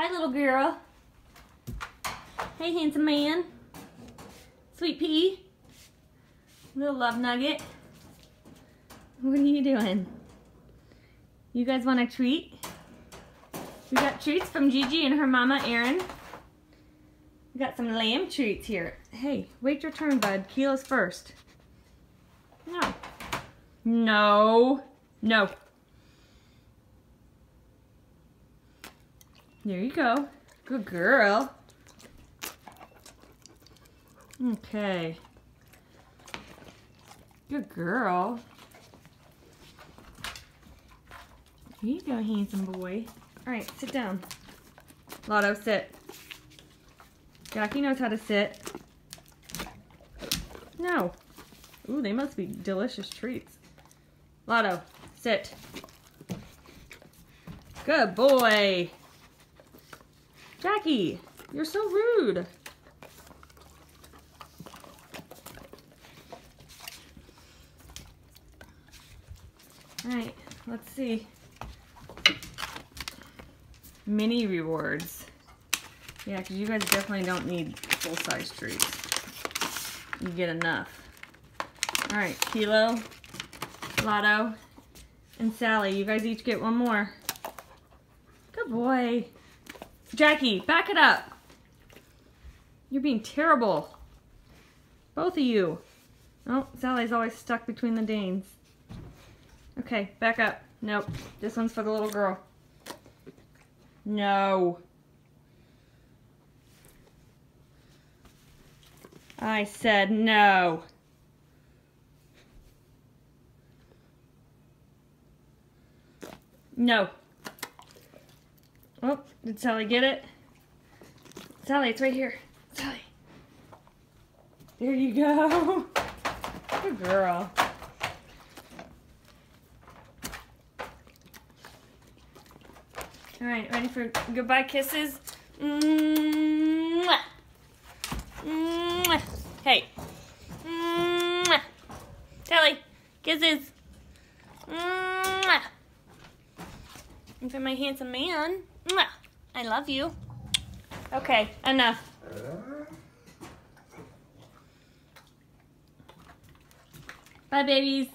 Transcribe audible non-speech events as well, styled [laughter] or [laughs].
Hi, little girl. Hey, handsome man. Sweet pea. Little love nugget. What are you doing? You guys want a treat? We got treats from Gigi and her mama, Erin. We got some lamb treats here. Hey, wait your turn, bud. Kilo's first. No. No. No. There you go. Good girl. Okay. Good girl. Here you go, handsome boy. All right, sit down. Lotto, sit. Jackie knows how to sit. No. Ooh, they must be delicious treats. Lotto, sit. Good boy. Jackie, you're so rude. All right, let's see. Mini rewards. Yeah, because you guys definitely don't need full-size treats. You get enough. All right, Kilo, Lotto, and Sally, you guys each get one more. Good boy. Jackie, back it up. You're being terrible. Both of you. Oh, Sally's always stuck between the Danes. Okay, back up. Nope. This one's for the little girl. No. I said no. No. Oh, did Sally get it? Sally, it's right here. Sally. There you go. [laughs] Good girl. All right, ready for goodbye kisses? Mwah. Mwah. Hey. Mwah. Sally, kisses. Mwah. And for my handsome man. I love you. Okay, enough. Bye, babies.